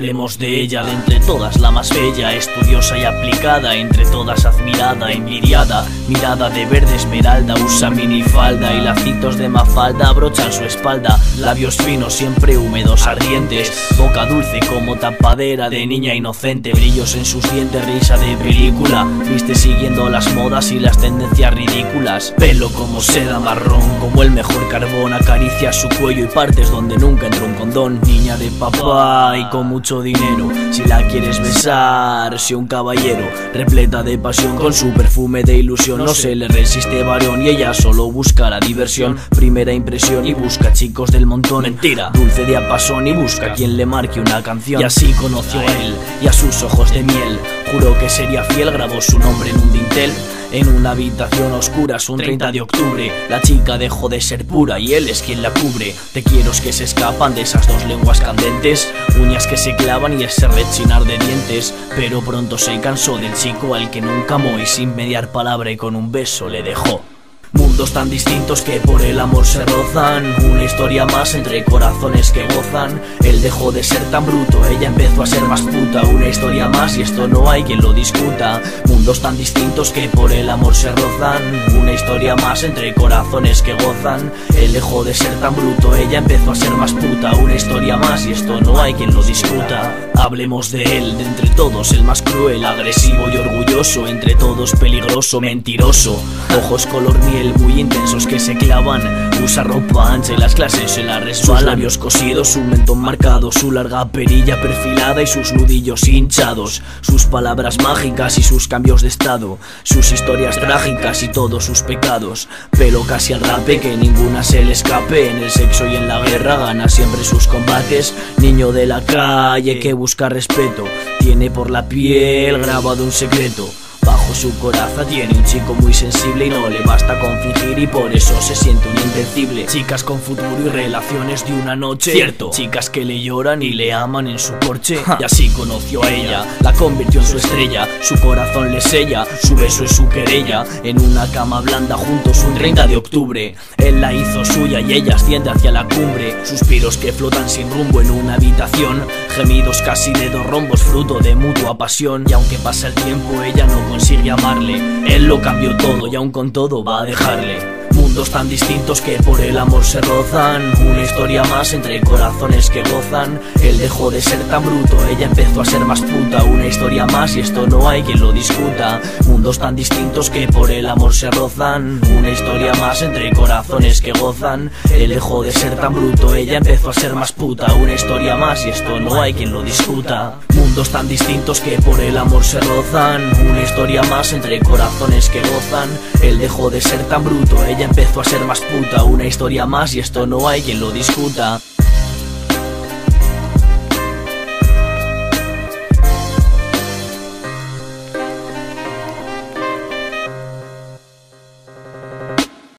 Hablemos de ella, de entre todas la más bella, estudiosa y aplicada, entre todas admirada, envidiada, mirada de verde esmeralda, usa minifalda y lacitos de mafalda abrochan su espalda, labios finos siempre húmedos, ardientes, boca dulce como tapadera de niña inocente, brillos en sus dientes, risa de película, viste siguiendo las modas y las tendencias ridículas, pelo como seda marrón, como el mejor carbón, acaricia su cuello y partes donde nunca entró un condón, niña de papá y como mucho dinero. Si la quieres besar, si un caballero Repleta de pasión con su perfume de ilusión. No se le resiste varón y ella solo busca la diversión. Primera impresión y busca chicos del montón. Mentira, dulce diapasón y busca quien le marque una canción. Y así conoció a él y a sus ojos de miel. Juró que sería fiel, grabó su nombre en un dintel en una habitación oscura es un 30 de octubre. La chica dejó de ser pura y él es quien la cubre. Te quiero que se escapan de esas dos lenguas candentes. Uñas que se clavan y ese rechinar de dientes. Pero pronto se cansó del chico al que nunca amó Y sin mediar palabra y con un beso le dejó Mundos tan distintos que por el amor se rozan. Una historia más entre corazones que gozan. Él dejó de ser tan bruto, ella empezó a ser más puta. Una historia más y esto no hay quien lo discuta. Mundos tan distintos que por el amor se rozan. Una historia más entre corazones que gozan. Él dejó de ser tan bruto, ella empezó a ser más puta. Una historia más y esto no hay quien lo discuta. Hablemos de él, de entre todos el más cruel, agresivo y orgulloso. Entre todos peligroso, mentiroso. Ojos color miel muy intensos que se clavan. Usa ropa ancha y las clases se la resbalan Sus labios cosidos, su mentón marcado Su larga perilla perfilada y sus nudillos hinchados. Sus palabras mágicas y sus cambios de estado. Sus historias trágicas y todos sus pecados. Pelo casi al rape que ninguna se le escape. En el sexo y en la guerra gana siempre sus combates. Niño de la calle que busca respeto. Tiene por la piel grabado un secreto Bajo su coraza tiene un chico muy sensible y no le basta con fingir y por eso se siente un invencible. Chicas con futuro y relaciones de una noche. Cierto. Chicas que le lloran y le aman en su porche. Y así conoció a ella, la convirtió en su estrella. Su corazón le sella, su beso es su querella. En una cama blanda juntos un 30 de octubre. Él la hizo suya y ella asciende hacia la cumbre. Suspiros que flotan sin rumbo en una habitación. Gemidos casi de dos rombos, fruto de mutua pasión. Y aunque pasa el tiempo, ella no consigue amarle Él lo cambió todo y aún con todo va a dejarle Mundos tan distintos que por el amor se rozan. Una historia más entre corazones que gozan. Él dejó de ser tan bruto, ella empezó a ser más puta. Una historia más y esto no hay quien lo discuta. Mundos tan distintos que por el amor se rozan. Una historia más entre corazones que gozan. Él dejó de ser tan bruto, ella empezó a ser más puta. Una historia más y esto no hay quien lo discuta. Mundos tan distintos que por el amor se rozan. Una historia más entre corazones que gozan. Él dejó de ser tan bruto, ella empezó a ser más puta Una historia más y esto no hay quien lo discuta